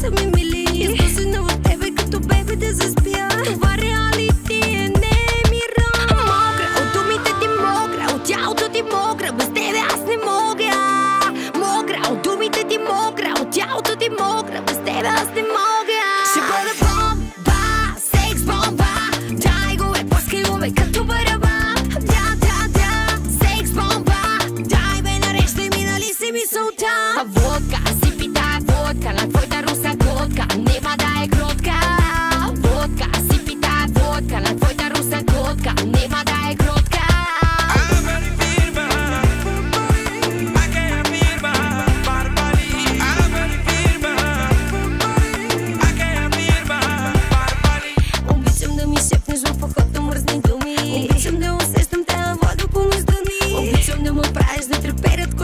са ми мили. Износена от тебе като бебе да заспя Това реалити е не мира. Мокра, от думите ти мокра От тялото ти мокра, без тебе аз не мога. Мокра, от думите ти мокра От тялото ти мокра, без тебе аз не мога. Ще бъда бомба, секс бомба. Дай го е, пускай го е като барабан. Да, да, да, секс бомба. Дай ме нареждай ми, нали си мисълта Водка, сипи тая водка на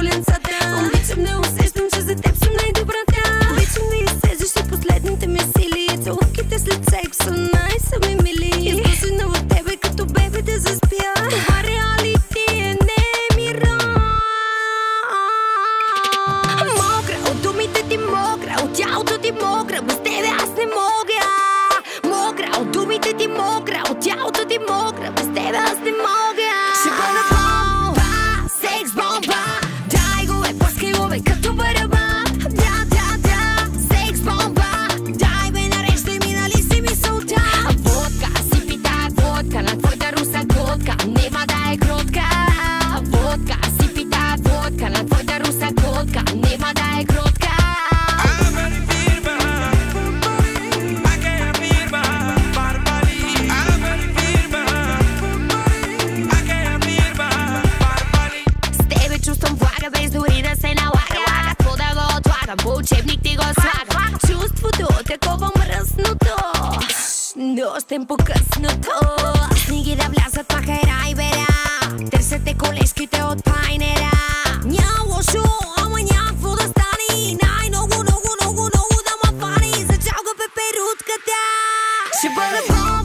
коленцата. Обичам да усещам, че за теб съм най-добрата. Обичам да изсеждаш и последните ми сили. Целувките след секса най-са ми мили Дълъж темпо късното Сниги да влязат пак е райбера. Търсете колешките от пайнера. Няма лошо, ама някакво да стани Най-много, много, много, много да ма пани Зачалга пеперутката. Ще бъда бой